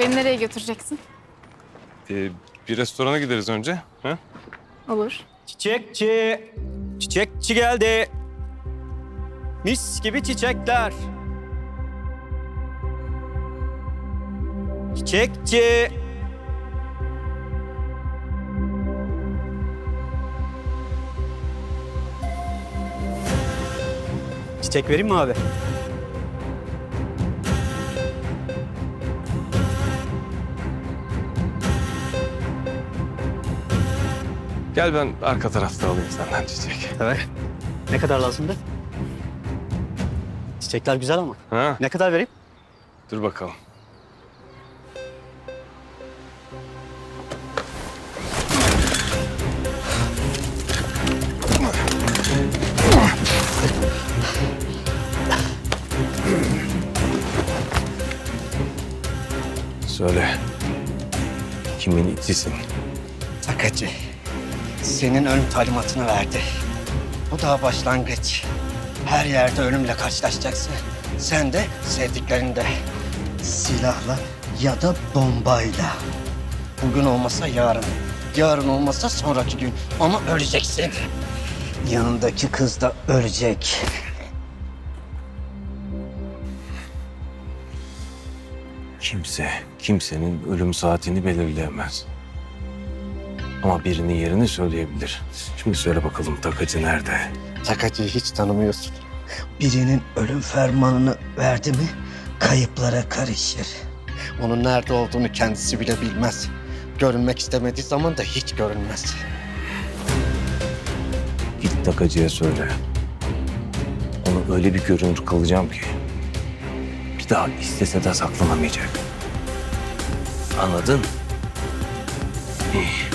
Beni nereye götüreceksin? Ee, bir restorana gideriz önce. Ha? Olur. Çiçekçi, çiçekçi geldi. Mis gibi çiçekler. Çiçekçi. Çiçek vereyim mi abi? Gel ben arka tarafta alayım senden çiçek. Evet. Ne kadar lazımdı? Çiçekler güzel ama. Ha? Ne kadar vereyim? Dur bakalım. Söyle. Kimin itisin? Takacı. Senin ölüm talimatını verdi. Bu daha başlangıç. Her yerde ölümle karşılaşacaksın. Sen de sevdiklerinde. Silahla ya da bombayla. Bugün olmasa yarın. Yarın olmasa sonraki gün. Ama öleceksin. Yanındaki kız da ölecek. Kimse, kimsenin ölüm saatini belirleyemez. Ama birinin yerini söyleyebilir. Şimdi söyle bakalım takacı nerede? Takacı'yı hiç tanımıyorsun. Birinin ölüm fermanını verdi mi kayıplara karışır. Onun nerede olduğunu kendisi bile bilmez. Görünmek istemediği zaman da hiç görünmez. Git takacıya söyle. Onu öyle bir görünür kalacağım ki... ...bir daha istese de saklanamayacak. Anladın? İyi.